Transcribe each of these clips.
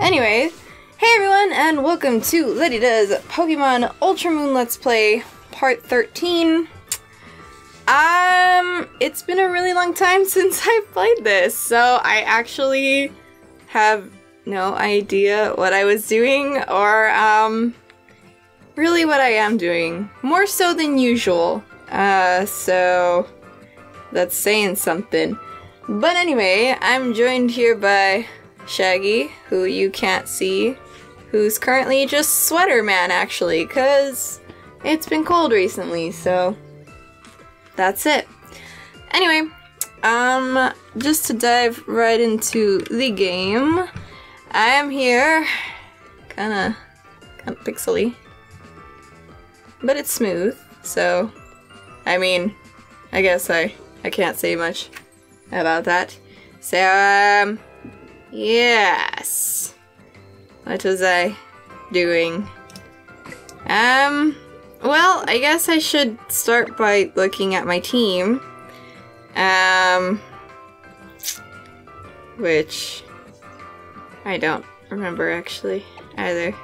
Anyway, hey everyone, and welcome to Lety Does Pokemon Ultra Moon Let's Play Part 13. Um, it's been a really long time since I played this, so I actually have no idea what I was doing or, um, really what I am doing. More so than usual. Uh, so that's saying something. But anyway, I'm joined here by Shaggy, who you can't see, who's currently just Sweater Man actually, because it's been cold recently, so that's it. Anyway, um, just to dive right into the game, I am here, kinda, kinda pixely, but it's smooth, so, I mean, I guess I, I can't say much about that. So, um, yes. What was I doing? Um, well, I guess I should start by looking at my team. Um, which I don't remember actually either.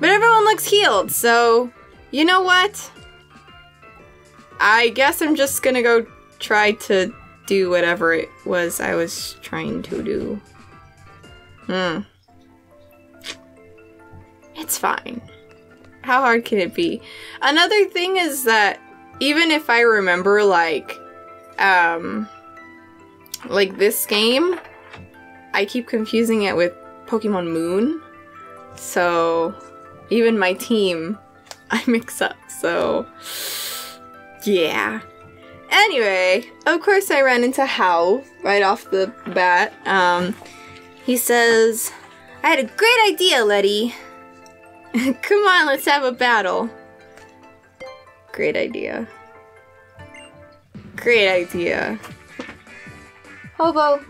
But everyone looks healed, so you know what? I guess I'm just gonna go try to do whatever it was I was trying to do. Hmm. It's fine. How hard can it be? Another thing is that even if I remember like um like this game, I keep confusing it with Pokemon Moon. So even my team I mix up. So yeah. Anyway, of course I ran into Hau right off the bat. Um, he says, I had a great idea, Lety. Come on, let's have a battle. Great idea. Great idea. Hobo,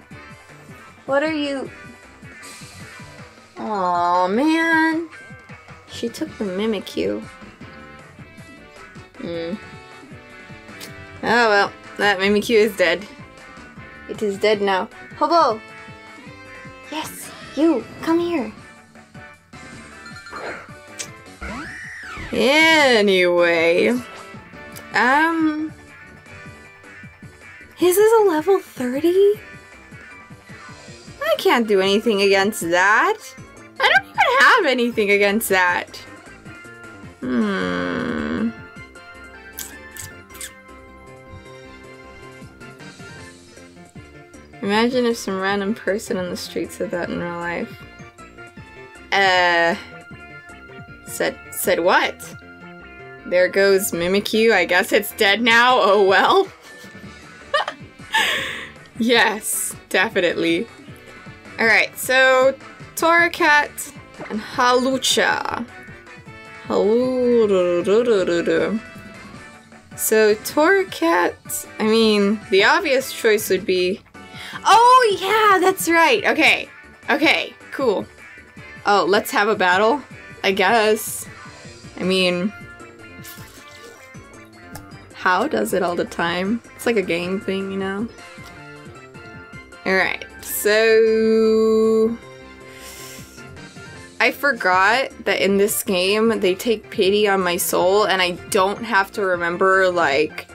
what are you... Oh man. She took the Mimikyu. Hmm. Oh well, that Mimikyu is dead. It is dead now. Hobo! Yes, you, come here. Anyway, um, his is a level 30? I can't do anything against that. I don't even have anything against that. Hmm. Imagine if some random person in the street said that in real life. Uh, said, said what? There goes Mimikyu, I guess it's dead now, oh well. yes, definitely. Alright, so Torracat and Hawlucha. Halu So Torracat, I mean, the obvious choice would be Oh, yeah, that's right. Okay. Okay, cool. Oh, let's have a battle? I guess. I mean... how does it all the time. It's like a gang thing, you know? Alright, so... I forgot that in this game, they take pity on my soul, and I don't have to remember, like,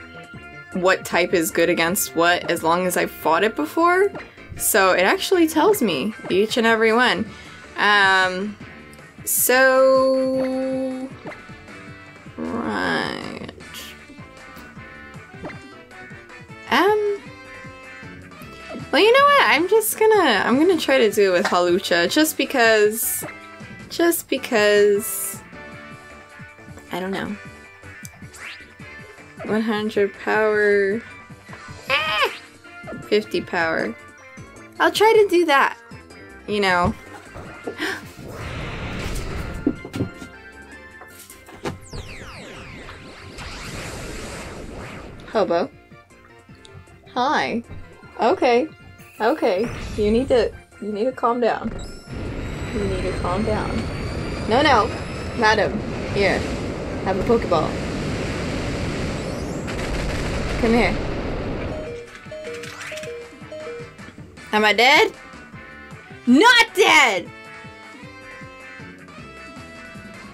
what type is good against what as long as I've fought it before. So it actually tells me each and every one. Um, so... Right. Um... Well, you know what? I'm just gonna... I'm gonna try to do it with Hawlucha, just because... Just because... I don't know. 100 power. 50 power. I'll try to do that. You know. Hobo. Hi. Okay. Okay. You need to you need to calm down. You need to calm down. No no. Madam. Here. Have a Pokeball. Come here. Am I dead? Not dead!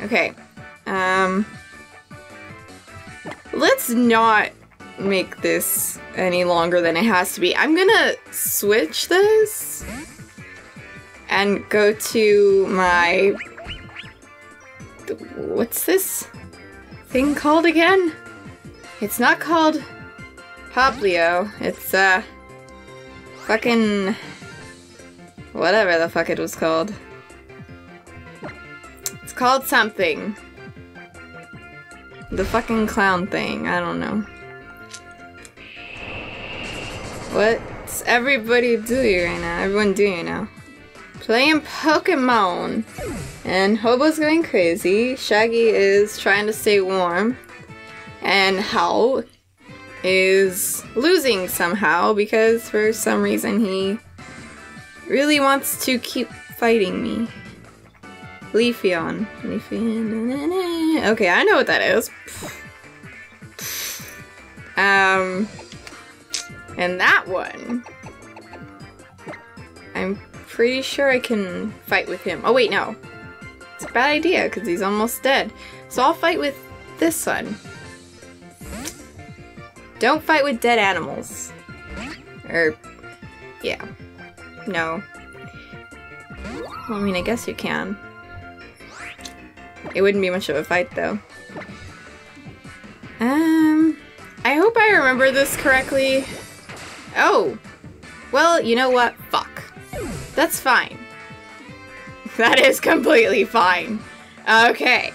Okay. Um. Let's not make this any longer than it has to be. I'm gonna switch this and go to my. What's this thing called again? It's not called Poplio. It's, uh. Fucking. Whatever the fuck it was called. It's called something. The fucking clown thing. I don't know. What's everybody doing right now? Everyone doing now? Playing Pokemon. And Hobo's going crazy. Shaggy is trying to stay warm. And Hal is losing somehow because for some reason he really wants to keep fighting me. Leafeon. Leafeon. Okay, I know what that is. Um, and that one, I'm pretty sure I can fight with him. Oh wait, no. It's a bad idea because he's almost dead. So I'll fight with this one. Don't fight with dead animals. Or, yeah. No. Well, I mean, I guess you can. It wouldn't be much of a fight, though. Um, I hope I remember this correctly. Oh, well, you know what? Fuck. That's fine. That is completely fine. Okay.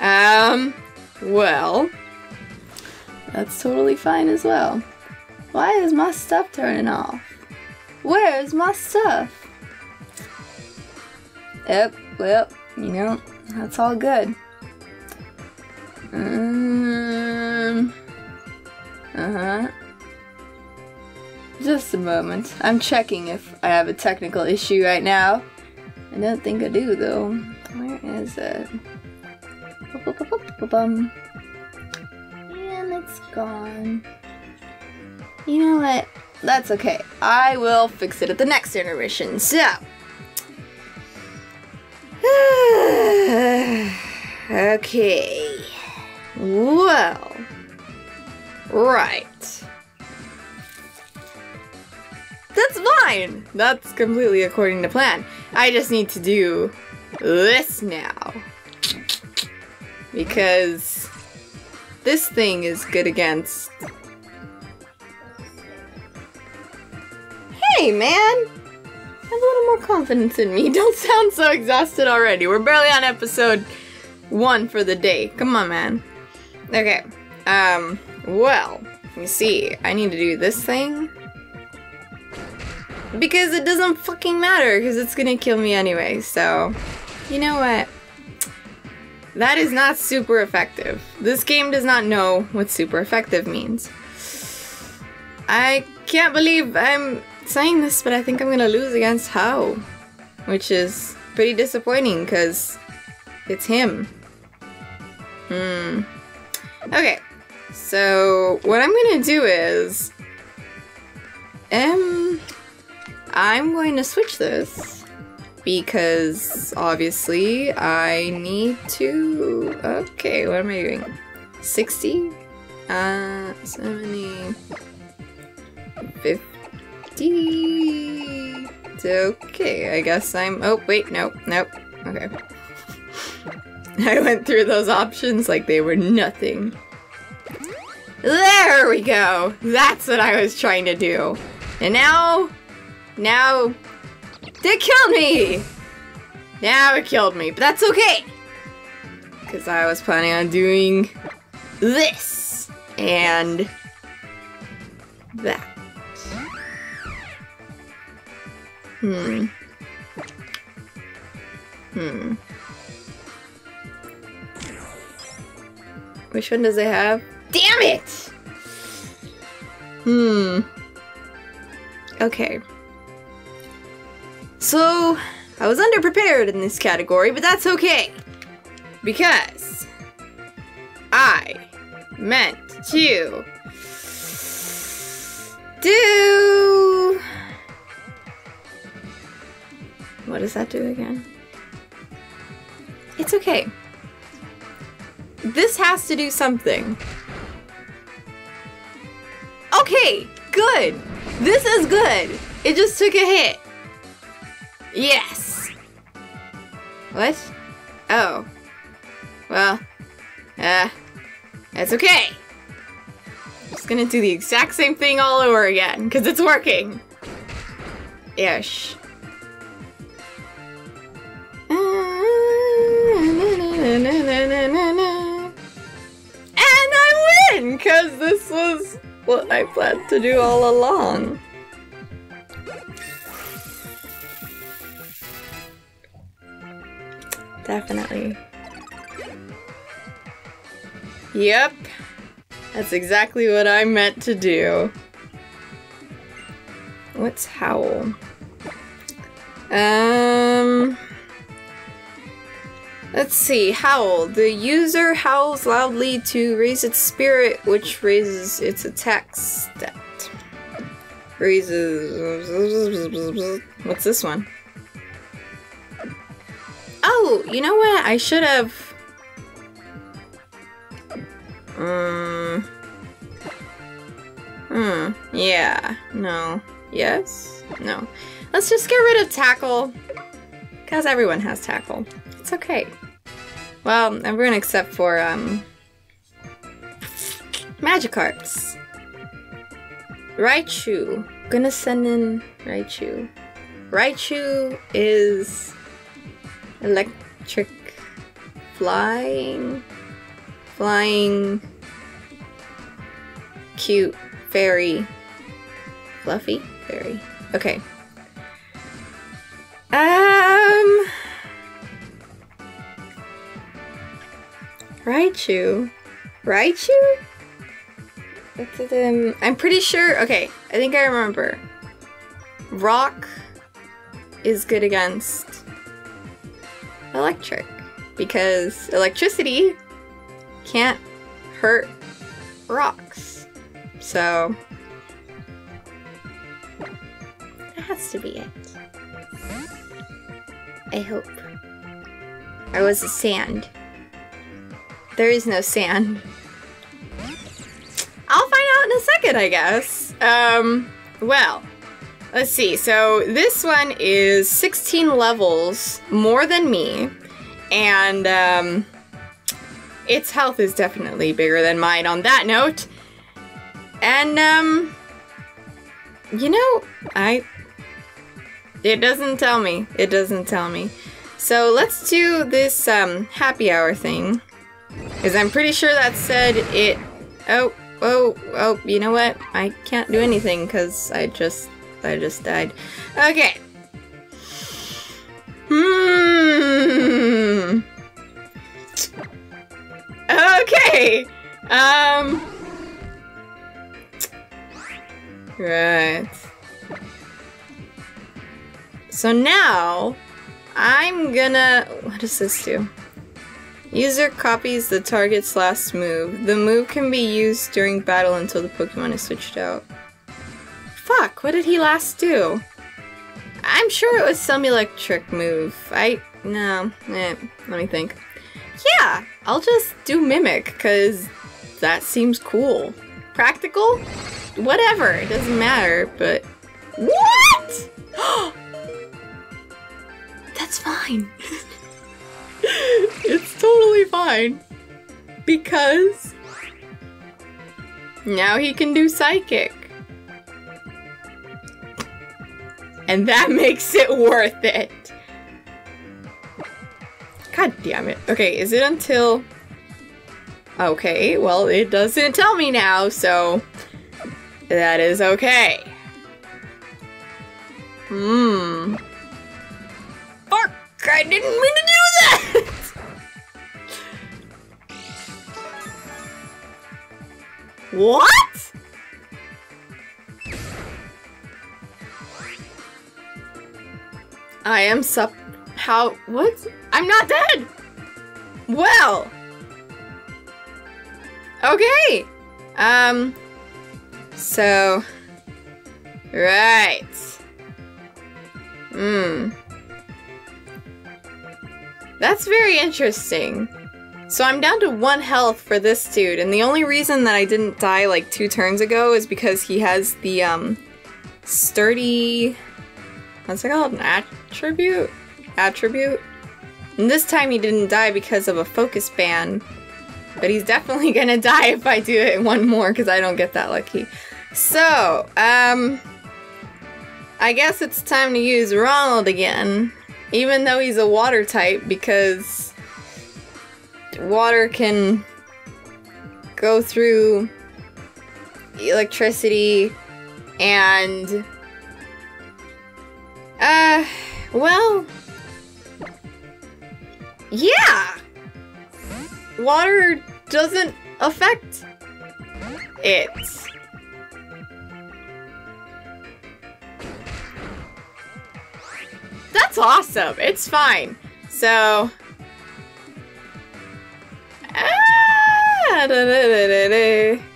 Um, well, that's totally fine as well. Why is my stuff turning off? Where's my stuff? Yep, well, you know, that's all good. Um, uh-huh. Just a moment. I'm checking if I have a technical issue right now. I don't think I do though. Where is it? And it's gone. You know what? That's okay. I will fix it at the next intermission. So. okay. Well. Right. That's fine! That's completely according to plan. I just need to do this now. Because this thing is good against... Hey, man! Have a little more confidence in me. Don't sound so exhausted already. We're barely on episode one for the day. Come on, man. Okay. Um, well, let me see. I need to do this thing. Because it doesn't fucking matter, because it's gonna kill me anyway, so... You know what? That is not super effective. This game does not know what super effective means. I can't believe I'm saying this, but I think I'm gonna lose against Hau. Which is pretty disappointing, because it's him. Hmm. Okay, so what I'm gonna do is... Um... I'm going to switch this because obviously I need to. Okay, what am I doing? 60? Uh, 70. 50. Okay, I guess I'm. Oh, wait, nope, nope. Okay. I went through those options like they were nothing. There we go! That's what I was trying to do. And now now, they killed me! Now it killed me, but that's okay! Because I was planning on doing this and that. Hmm. Hmm. Which one does it have? Damn it! Hmm. Okay. So, I was underprepared in this category, but that's okay. Because I meant to do. What does that do again? It's okay. this has to do something. Okay, good. This is good. It just took a hit. Yes. What? Oh. Well, uh, that's okay. I'm just gonna do the exact same thing all over again, because it's working. Ish. And I win! Because this was what I planned to do all along. Definitely. Yep. That's exactly what I meant to do. What's howl? Um... Let's see, howl. The user howls loudly to raise its spirit, which raises its attack stat. Raises... What's this one? Oh, you know what? I should have... Um... Hmm, yeah, no. Yes? No. Let's just get rid of tackle. Because everyone has tackle. It's okay. Well, everyone except for, um... Magikarps. Raichu. Gonna send in Raichu. Raichu is... Electric... Flying... Flying... Cute. Fairy. Fluffy? Fairy. Okay. Um... Raichu. Raichu? Um, I'm pretty sure. Okay, I think I remember. Rock is good against electric because electricity can't hurt rocks. So that has to be it. I hope. I was a sand. There is no sand. I'll find out in a second, I guess. Um, well, let's see. So this one is 16 levels more than me, and um, its health is definitely bigger than mine on that note. And, um, you know, I, it doesn't tell me. It doesn't tell me. So let's do this um, happy hour thing. Because I'm pretty sure that said it... Oh, oh, oh, you know what? I can't do anything because I just... I just died. Okay. Hmm. Okay. Um. Right. So now, I'm gonna... What does this do? User copies the target's last move. The move can be used during battle until the Pokemon is switched out. Fuck, what did he last do? I'm sure it was some electric move. I... no. Eh, let me think. Yeah, I'll just do Mimic, because that seems cool. Practical? Whatever, it doesn't matter, but... What?! That's fine. it's totally fine. Because now he can do psychic. And that makes it worth it. God damn it. Okay, is it until... Okay, well, it doesn't tell me now, so... That is okay. Hmm. Fuck! I didn't mean to do that! what? I am sup- how- what? I'm not dead! Well! Okay! Um, so, right. Hmm. That's very interesting. So I'm down to one health for this dude, and the only reason that I didn't die like two turns ago is because he has the um sturdy what's it called? An attribute? Attribute? And this time he didn't die because of a Focus Band. But he's definitely gonna die if I do it one more because I don't get that lucky. So, um I guess it's time to use Ronald again. Even though he's a water type because water can go through electricity and uh well yeah. Water doesn't affect it. That's awesome. It's fine. So ah, da, da, da,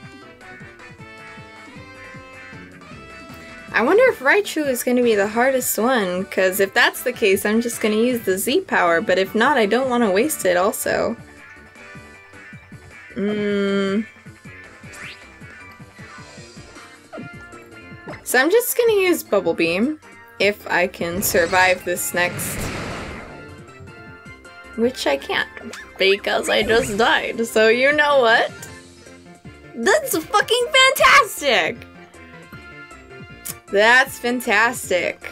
I wonder if Raichu is going to be the hardest one, because if that's the case, I'm just going to use the Z power, but if not, I don't want to waste it also. Mmm... So I'm just going to use Bubble Beam, if I can survive this next... Which I can't, because I just died, so you know what? That's fucking fantastic! That's fantastic.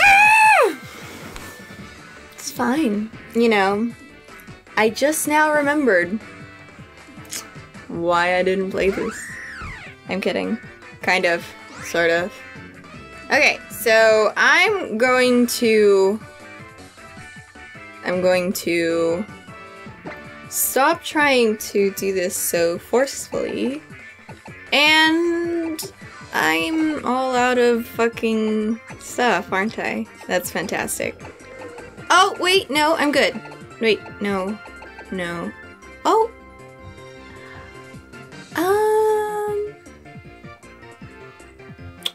Ah! It's fine. You know, I just now remembered why I didn't play this. I'm kidding. Kind of. Sort of. Okay, so I'm going to... I'm going to stop trying to do this so forcefully. And I'm all out of fucking stuff, aren't I? That's fantastic. Oh, wait, no, I'm good. Wait, no, no. Oh! Um...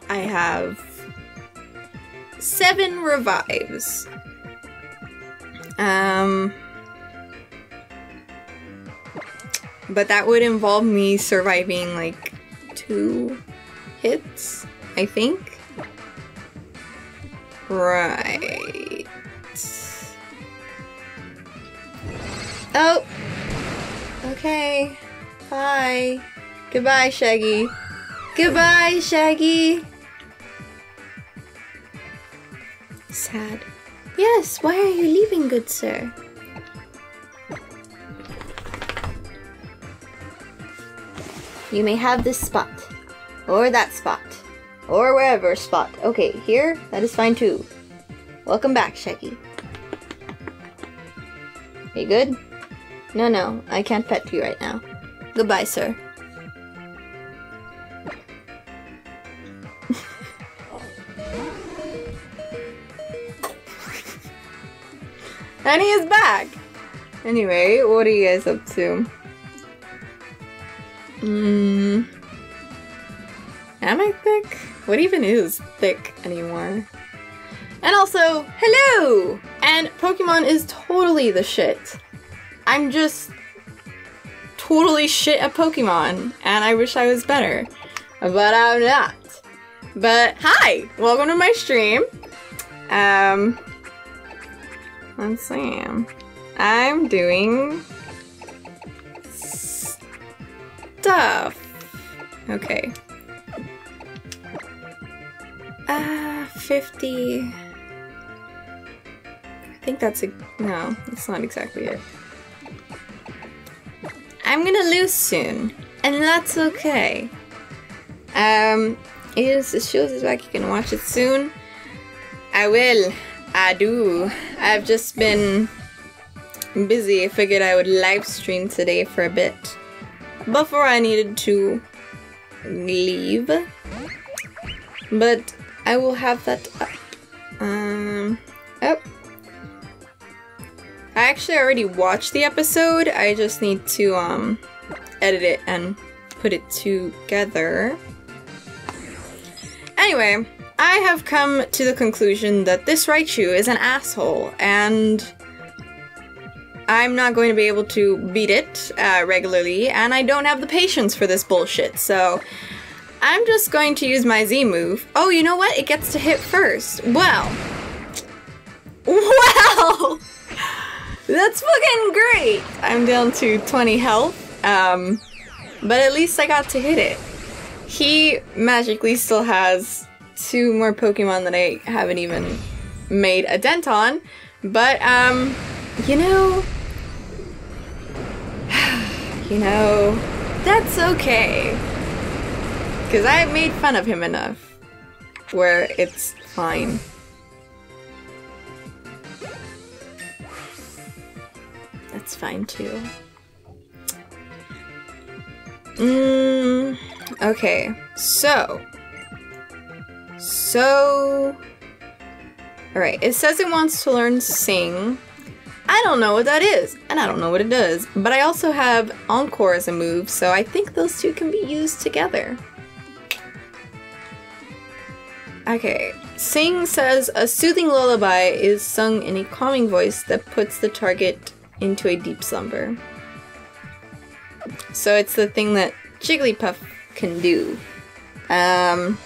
I have seven revives. Um... But that would involve me surviving like two hits, I think. Right. Oh! Okay. Bye. Goodbye, Shaggy. Goodbye, Shaggy! Sad. Yes, why are you leaving, good sir? You may have this spot. Or that spot. Or wherever spot. Okay, here? That is fine too. Welcome back, Shaggy. You good? No, no, I can't pet you right now. Goodbye, sir. and he is back! Anyway, what are you guys up to? Hmm. Am I thick? What even is thick anymore? And also, hello! And Pokemon is totally the shit. I'm just totally shit at Pokemon, and I wish I was better. But I'm not. But hi! Welcome to my stream. Um, let's see. I'm doing stuff. Okay. Ah, uh, 50. I think that's a. No, that's not exactly it. I'm gonna lose soon, and that's okay. Um, is the shows is back. You can watch it soon. I will. I do. I've just been busy. I figured I would live stream today for a bit before I needed to leave. But I will have that up. Um, oh. I actually already watched the episode. I just need to um, edit it and put it together. Anyway, I have come to the conclusion that this Raichu is an asshole, and I'm not going to be able to beat it uh, regularly, and I don't have the patience for this bullshit, so I'm just going to use my Z move. Oh, you know what? It gets to hit first. Well. Well! That's fucking great! I'm down to 20 health, um, but at least I got to hit it. He magically still has two more Pokemon that I haven't even made a dent on. But, um, you know, you know, that's okay. Because I made fun of him enough where it's fine. That's fine too. Mmm. Okay, so so... Alright, it says it wants to learn Sing. I don't know what that is, and I don't know what it does, but I also have Encore as a move, so I think those two can be used together. Okay, Sing says a soothing lullaby is sung in a calming voice that puts the target into a deep slumber. So it's the thing that Jigglypuff can do. Um,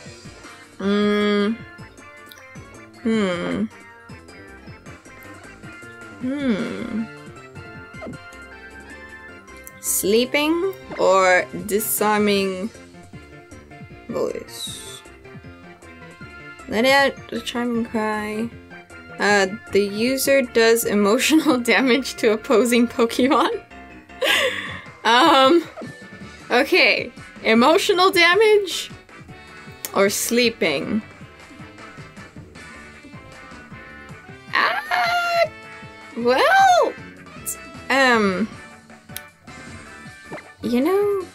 Hmm. Hmm. Hmm. Sleeping or disarming voice? Let out the charming cry. Uh, the user does emotional damage to opposing Pokemon. um, okay. Emotional damage or sleeping. Well, um, you know,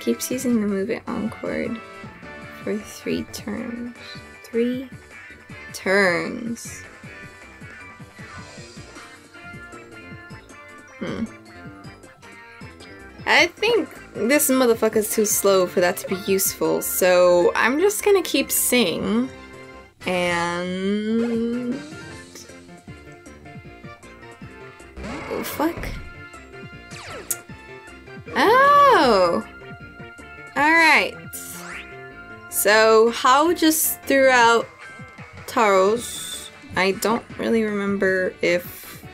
keeps using the move it encore for three turns. Three turns. Hmm. I think this motherfucker's too slow for that to be useful, so I'm just gonna keep Sing. And... Oh, fuck. Oh! Alright. So, Hau just threw out Tauros. I don't really remember if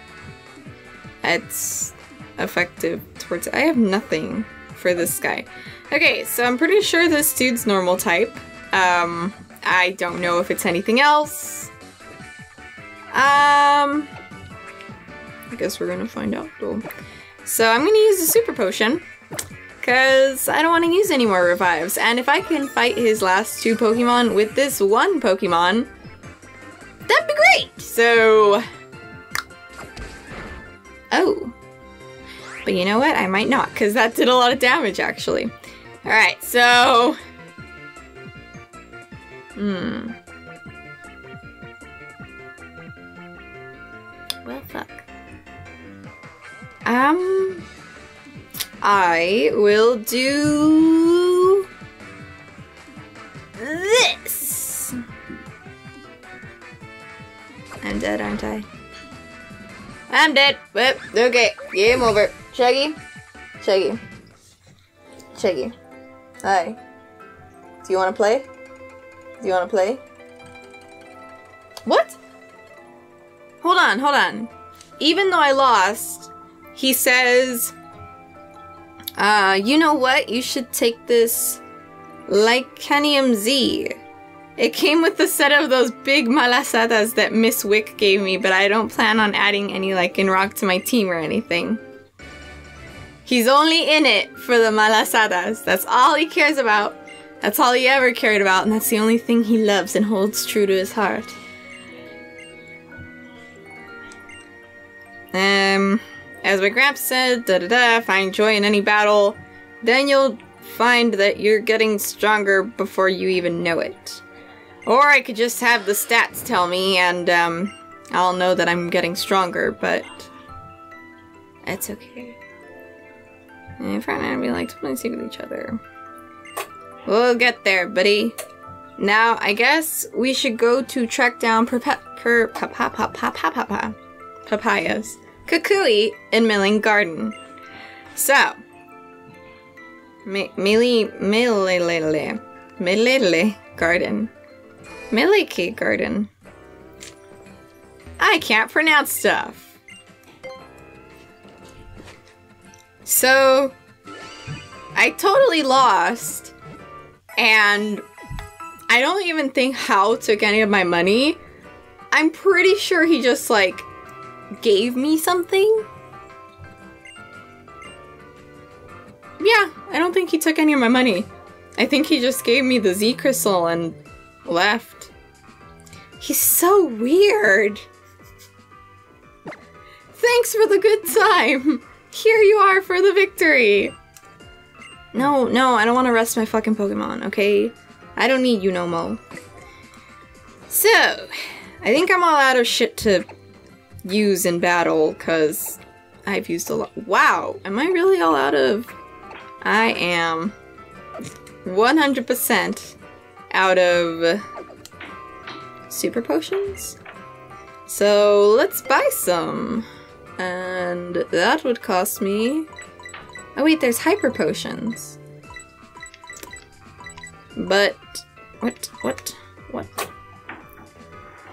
it's effective towards- I have nothing for this guy. Okay, so I'm pretty sure this dude's normal type. Um, I don't know if it's anything else. Um, I guess we're gonna find out though. So I'm gonna use a super potion because I don't want to use any more revives. And if I can fight his last two Pokemon with this one Pokemon, that'd be great. So, oh, but you know what? I might not, because that did a lot of damage, actually. Alright, so... Hmm. Um... I will do... This! I'm dead, aren't I? I'm dead. Well, okay, game over. Shaggy? Shaggy. Shaggy. Hi. Do you want to play? Do you want to play? What? Hold on, hold on. Even though I lost, he says, uh, you know what? You should take this Lycanium Z. It came with the set of those big malasadas that Miss Wicke gave me, but I don't plan on adding any Lycanroc to my team or anything. He's only in it for the malasadas. That's all he cares about. That's all he ever cared about, and that's the only thing he loves and holds true to his heart. Um, as my gramps said, da da da, find joy in any battle, then you'll find that you're getting stronger before you even know it. Or I could just have the stats tell me and, um, I'll know that I'm getting stronger, but it's okay. And Fran and I, we like to play secret with each other. We'll get there, buddy. Now, I guess we should go to track down per per pa papayas. Kukui in Milling Garden. So, Mili Milele Milele Garden. Miliki Garden. I can't pronounce stuff. So, I totally lost. And I don't even think Hau took any of my money. I'm pretty sure he just, like, gave me something. Yeah, I don't think he took any of my money. I think he just gave me the Z crystal and left. He's so weird. Thanks for the good time. Here you are for the victory. No, no, I don't want to rest my fucking Pokemon, okay? I don't need you no more. So, I think I'm all out of shit to use in battle, because I've used a lot. Wow, am I really all out of... I am 100% out of super potions. So let's buy some. And that would cost me... Oh wait, there's hyper potions. But... What? What? What?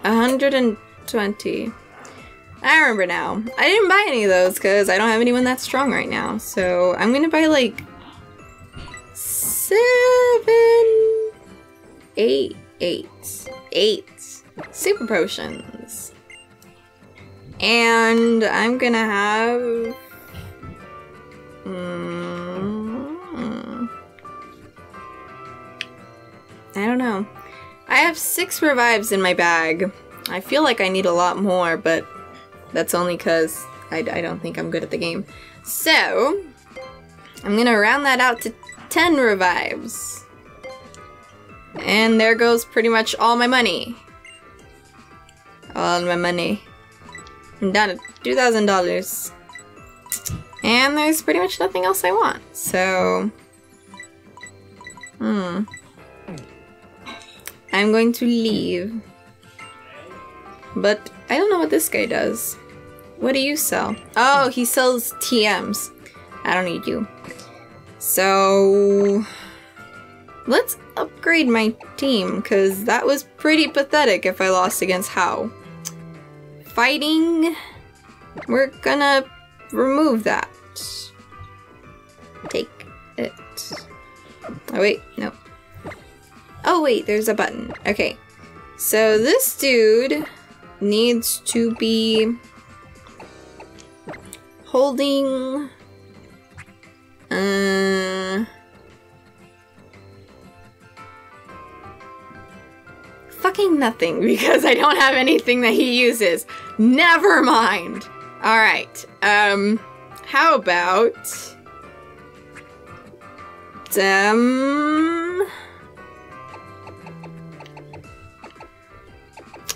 120. I remember now. I didn't buy any of those because I don't have anyone that strong right now. So I'm gonna buy like seven, eight, eight, eight super potions. And I'm gonna have... Mm, I don't know. I have six revives in my bag. I feel like I need a lot more, but that's only because I, I don't think I'm good at the game. So, I'm gonna round that out to 10 revives. And there goes pretty much all my money. All my money. I'm down to $2,000. And there's pretty much nothing else I want, so... Hmm. I'm going to leave. But I don't know what this guy does. What do you sell? Oh, he sells TMs. I don't need you. So... Let's upgrade my team, because that was pretty pathetic if I lost against Hau. Fighting... We're gonna remove that. Take it. Oh wait, no. Oh wait, there's a button. Okay. So this dude needs to be holding uh fucking nothing because I don't have anything that he uses. Never mind. All right. Um how about um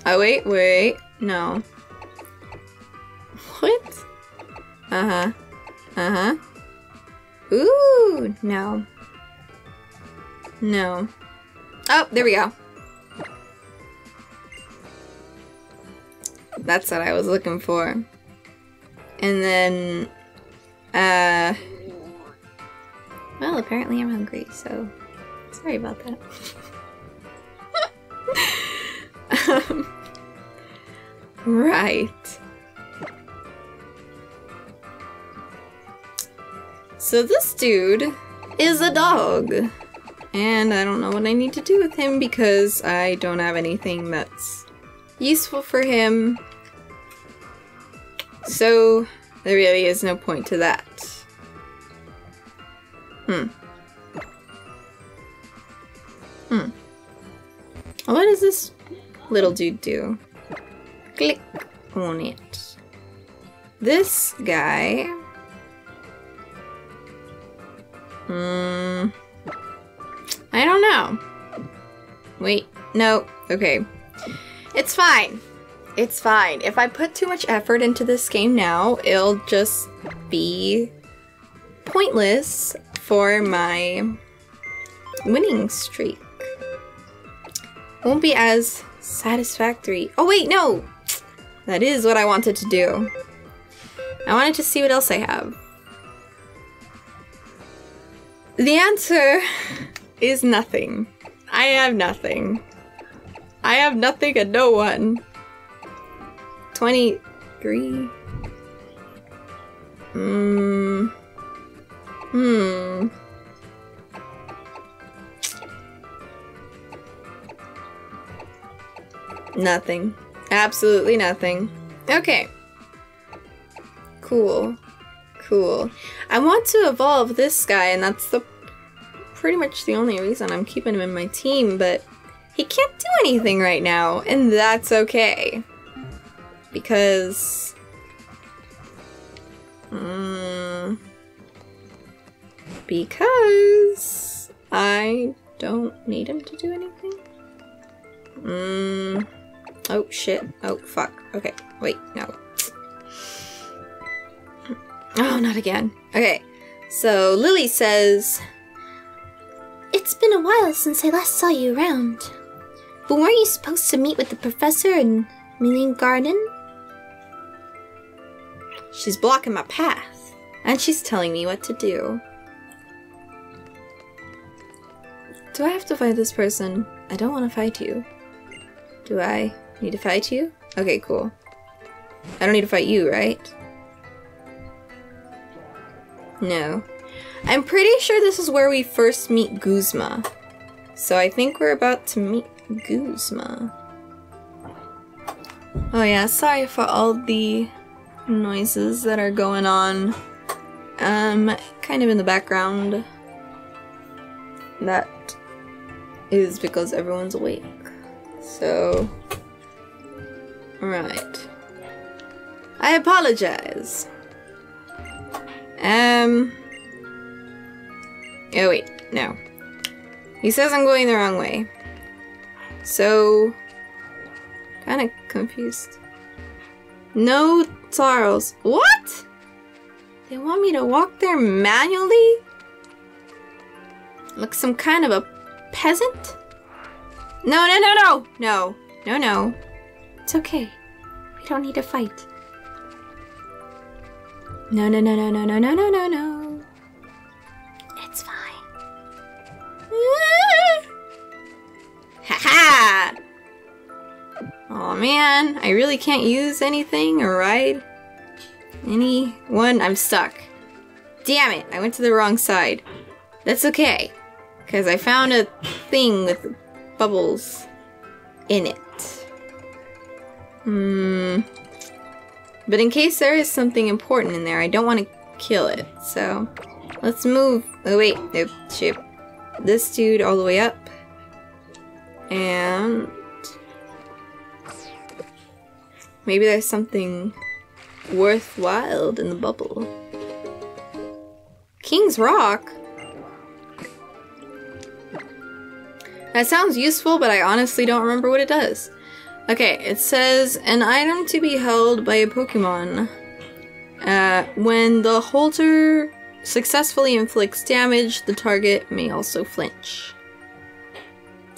Oh wait, wait. No. What? Uh-huh. Uh-huh. Ooh, no. No. Oh, there we go. That's what I was looking for. And then, uh, well, apparently I'm hungry, so sorry about that. um, right. So this dude is a dog. And I don't know what I need to do with him because I don't have anything that's useful for him. So there really is no point to that. Hmm. Hmm. What does this little dude do? Click on it. This guy Hmm. I don't know. Wait, no. Okay. It's fine. It's fine. If I put too much effort into this game now, it'll just be pointless for my winning streak. won't be as satisfactory. Oh wait, no! That is what I wanted to do. I wanted to see what else I have. The answer is nothing. I have nothing. I have nothing and no one. 23. Hmm. Hmm. Nothing. Absolutely nothing. Okay. Cool. Cool. I want to evolve this guy, and that's the pretty much the only reason I'm keeping him in my team, but he can't do anything right now, and that's okay. Because... Mm, because I don't need him to do anything. Mm, oh shit. Oh fuck. Okay, wait, no. Oh, not again. Okay, so Lillie says, It's been a while since I last saw you around. But weren't you supposed to meet with the professor in Malie Garden? She's blocking my path, and she's telling me what to do. Do I have to fight this person? I don't want to fight you. Do I need to fight you? Okay, cool. I don't need to fight you, right? No. I'm pretty sure this is where we first meet Guzma. So I think we're about to meet Guzma. Oh yeah, sorry for all the noises that are going on. Um, kind of in the background. That is because everyone's awake. So, right. I apologize. Um. Oh wait, no. He says I'm going the wrong way. So, kind of confused. No Charles. What? They want me to walk there manually? Like some kind of a peasant? No, no, no, no! No, no, no. It's okay. We don't need to fight. No, no, no, no, no, no, no, no, no, no. It's fine. Ha ha! Oh man, I really can't use anything or ride anyone. I'm stuck. Damn it, I went to the wrong side. That's okay, because I found a thing with bubbles in it. Hmm. But in case there is something important in there, I don't want to kill it. So, let's move. Oh wait, nope, ship. This dude all the way up. And... Maybe there's something worthwhile in the bubble. King's Rock? That sounds useful, but I honestly don't remember what it does. Okay, it says an item to be held by a Pokemon. Uh, when the holder successfully inflicts damage, the target may also flinch.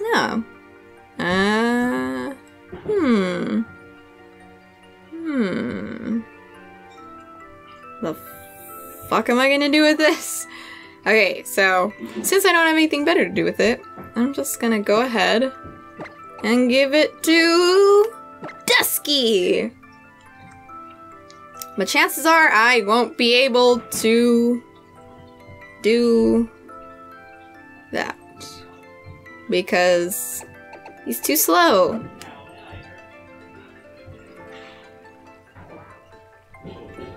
No. Uh, hmm. Hmm. The fuck am I gonna do with this? Okay, so since I don't have anything better to do with it, I'm just gonna go ahead and give it to Dusky. But chances are I won't be able to do that because he's too slow.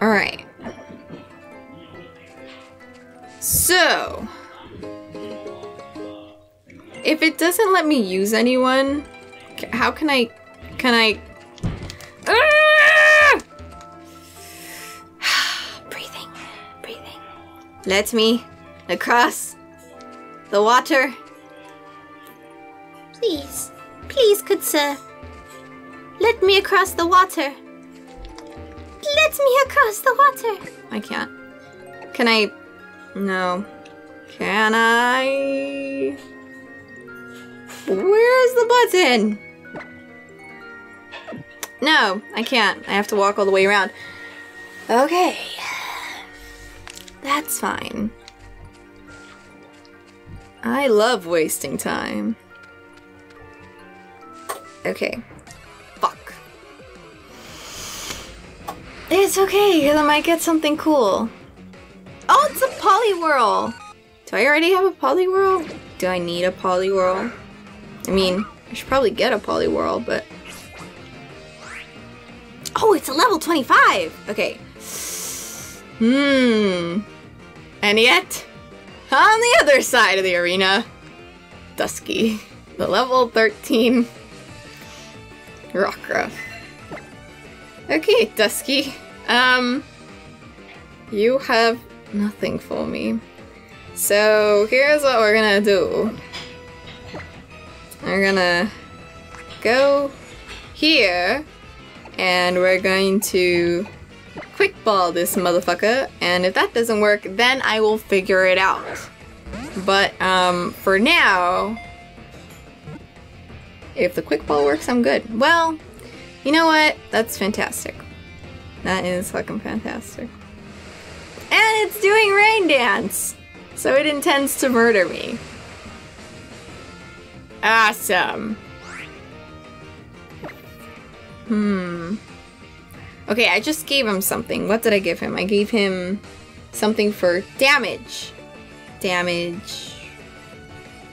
Alright. So, if it doesn't let me use anyone, how can I, can I, ah! breathing, breathing. Let me across the water. Please, please, good sir. Let me across the water. Let me across the water. I can't. Can I? No. Can I? Where's the button? No, I can't. I have to walk all the way around. Okay. That's fine. I love wasting time. Okay. Fuck. It's okay, because I might get something cool. Oh, it's a Poliwhirl! Do I already have a Poliwhirl? Do I need a Poliwhirl? I mean, I should probably get a Poliwhirl, but... Oh, it's a level 25! Okay. Hmm. And yet, on the other side of the arena, Dusky, the level 13 Rockruff. Okay, Dusky. Um, you have nothing for me. So here's what we're gonna do. We're gonna go here, and we're going to quick ball this motherfucker, and if that doesn't work, then I will figure it out. But, um, for now, if the quick ball works, I'm good. Well, you know what? That's fantastic. That is fucking fantastic. And it's doing rain dance! So it intends to murder me. Awesome. Hmm. Okay, I just gave him something. What did I give him? I gave him something for damage. Damage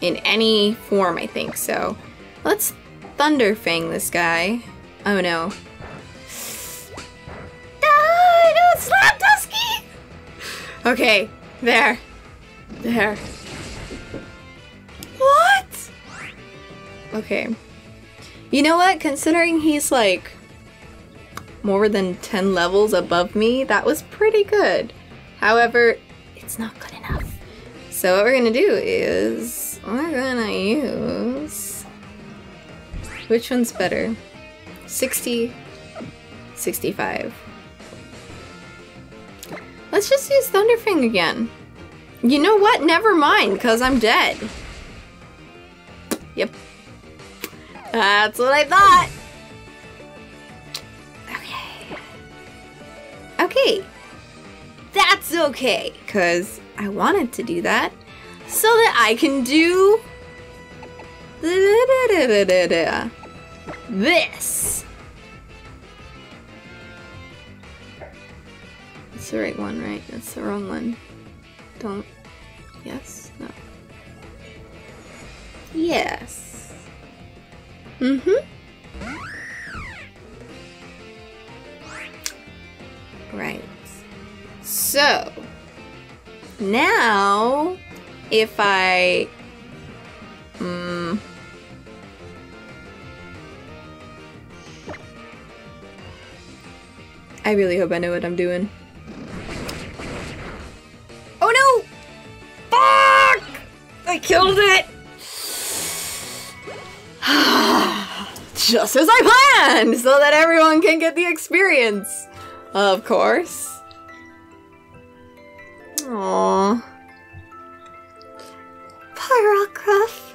in any form, I think. So let's Thunderfang this guy. Oh no. Slap Dusky! Okay, there. There. What? Okay. You know what? Considering he's like more than 10 levels above me, that was pretty good. However, it's not good enough. So what we're gonna do is we're gonna use which one's better? 60 65. Let's just use Thunderfang again. You know what? Never mind, because I'm dead. Yep. That's what I thought. Okay. Okay. That's okay, because I wanted to do that so that I can do this. That's the right one, right? That's the wrong one. Don't. Yes? No. Yes. Mm-hmm. Right. So, now, if I... Mm, I really hope I know what I'm doing. Oh no! Fuck! I killed it! Just as I planned! So that everyone can get the experience! Of course. Aww. Rockruff.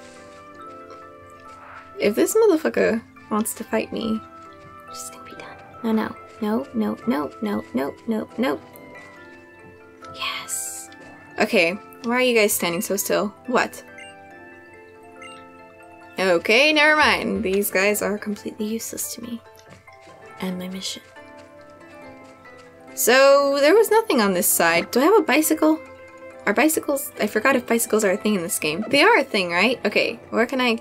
If this motherfucker wants to fight me, I'm just gonna be done. No, no. No, no, no, no, no, no, no. Yes. Okay, why are you guys standing so still? What? Okay, never mind. These guys are completely useless to me. And my mission. So, there was nothing on this side. Do I have a bicycle? Are bicycles- I forgot if bicycles are a thing in this game. They are a thing, right? Okay, where can I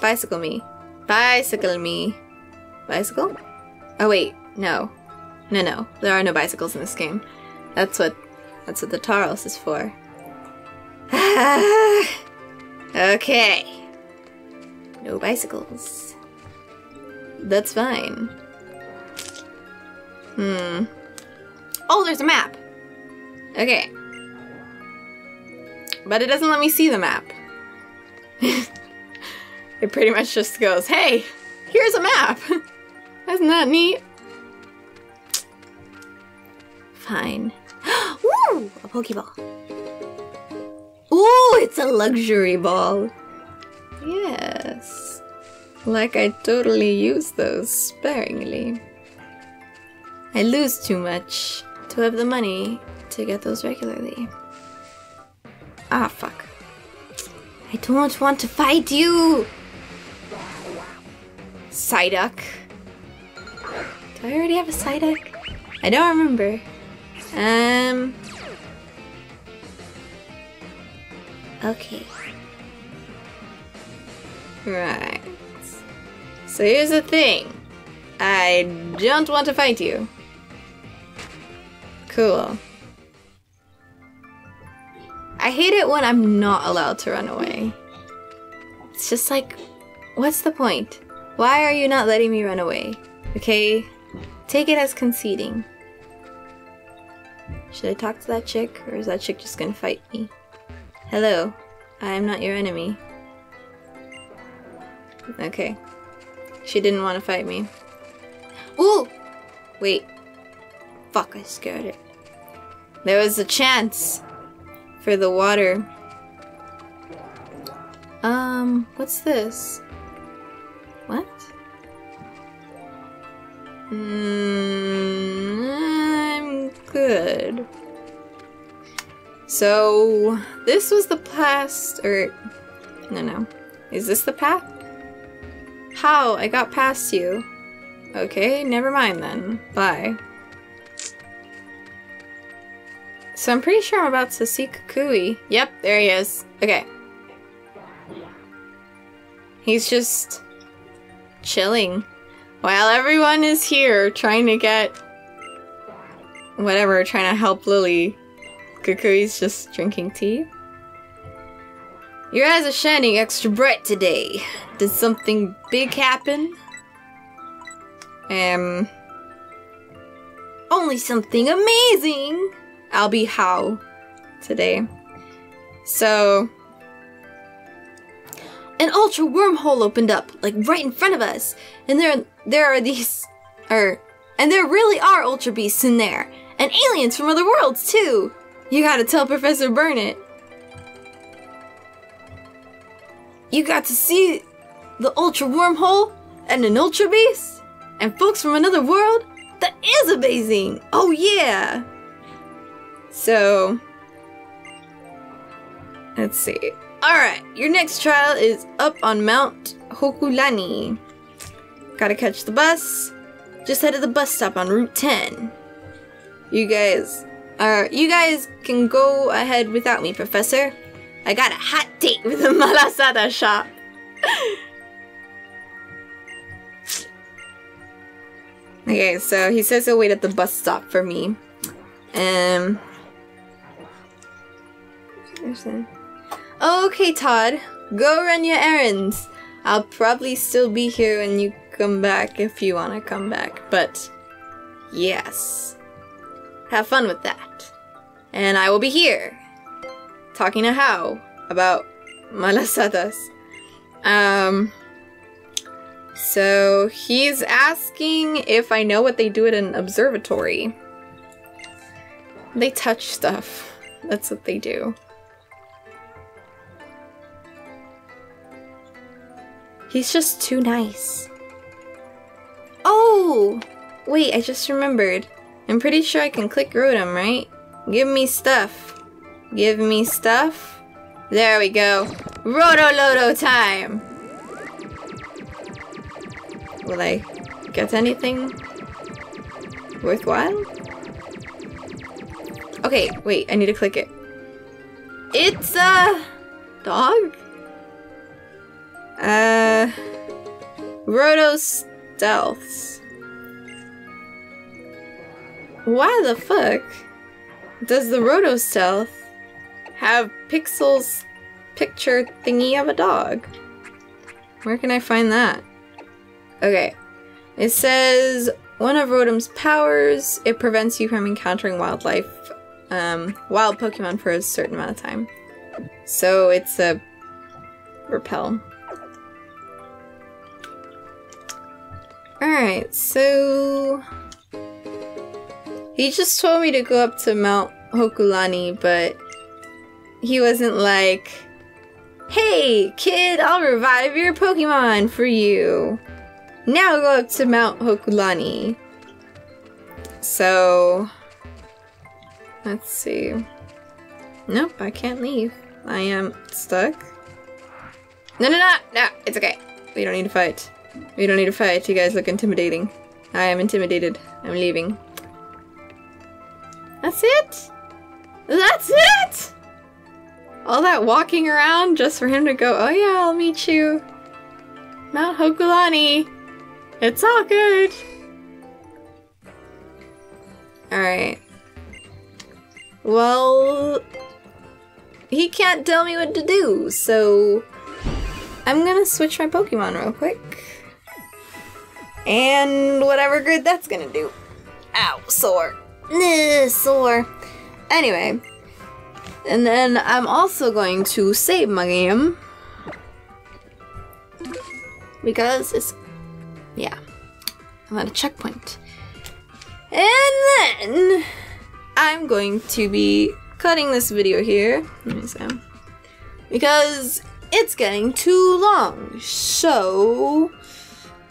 bicycle me? Bicycle me. Bicycle? Oh wait, no. No, no. There are no bicycles in this game. That's what that's what the Tauros is for. okay. No bicycles. That's fine. Hmm. Oh, there's a map. Okay. But it doesn't let me see the map. it pretty much just goes, hey, here's a map. Isn't that neat? Fine. Woo! A Pokeball. Ooh, it's a luxury ball. Yes. Like I totally use those sparingly. I lose too much to have the money to get those regularly. Ah, fuck. I don't want to fight you! Psyduck. Do I already have a Psyduck? I don't remember. Um. Okay. Right. So here's the thing. I don't want to fight you. Cool. I hate it when I'm not allowed to run away. It's just like, what's the point? Why are you not letting me run away? Okay? Take it as conceding. Should I talk to that chick, or is that chick just gonna fight me? Hello, I am not your enemy. Okay. She didn't want to fight me. Ooh! Wait. Fuck, I scared it. There was a chance for the water. Um, what's this? What? Mm, I'm good. So, this was the past, or, no, no. Is this the path? How? I got past you. Okay, never mind then. Bye. So I'm pretty sure I'm about to see Kukui. Yep, there he is. Okay. He's just chilling while everyone is here trying to get whatever, trying to help Lillie. Kukui's just drinking tea. Your eyes are shining extra bright today. Did something big happen? Um, only something amazing. I'll be Hau today. So, an ultra wormhole opened up, like right in front of us, and there there are these, er, and there really are ultra beasts in there, and aliens from other worlds too. You gotta tell Professor Burnett. You got to see the ultra wormhole and an ultra beast and folks from another world? That is amazing! Oh yeah! So, let's see. Alright, your next trial is up on Mount Hokulani. Gotta catch the bus. Just head to the bus stop on Route 10. You guys are you guys can go ahead without me, Professor. I got a hot date with the Malasada shop. okay, so he says he'll wait at the bus stop for me. Um. Okay, Todd. Go run your errands. I'll probably still be here when you come back if you want to come back. But, yes. Have fun with that. And I will be here talking to Hau about malasadas. Um, so he's asking if I know what they do at an observatory. They touch stuff. That's what they do. He's just too nice. Oh! Wait, I just remembered. I'm pretty sure I can click Rotom, right? Give me stuff. Give me stuff. There we go. Roto Loto time! Will I get anything worthwhile? Okay, wait, I need to click it. It's a dog? Uh, Roto Stealths. Why the fuck does the Roto Stealth have Pixel's picture thingy of a dog. Where can I find that? Okay. It says one of Rotom's powers, it prevents you from encountering wildlife, um, wild Pokemon for a certain amount of time. So it's a repel. Alright, so... He just told me to go up to Mount Hokulani, but he wasn't like, Hey, kid, I'll revive your Pokemon for you. Now go up to Mount Hokulani. So, let's see. Nope, I can't leave. I am stuck. No, no, no, no, it's okay. We don't need to fight. We don't need to fight. You guys look intimidating. I am intimidated. I'm leaving. That's it? That's it? All that walking around just for him to go, oh yeah, I'll meet you. Mount Hokulani. It's all good. Alright. Well, he can't tell me what to do, so I'm gonna switch my Pokemon real quick. And whatever good that's gonna do. Ow, sore. Ugh, sore. Anyway, and then I'm also going to save my game. Because it's, yeah, I'm at a checkpoint. And then I'm going to be cutting this video here. Because it's getting too long. So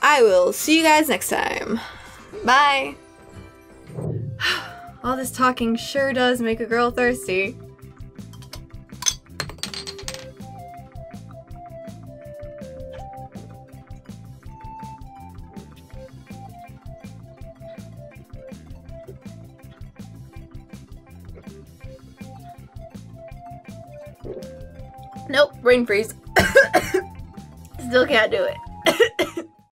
I will see you guys next time. Bye. All this talking sure does make a girl thirsty. Nope, brain freeze. Still can't do it.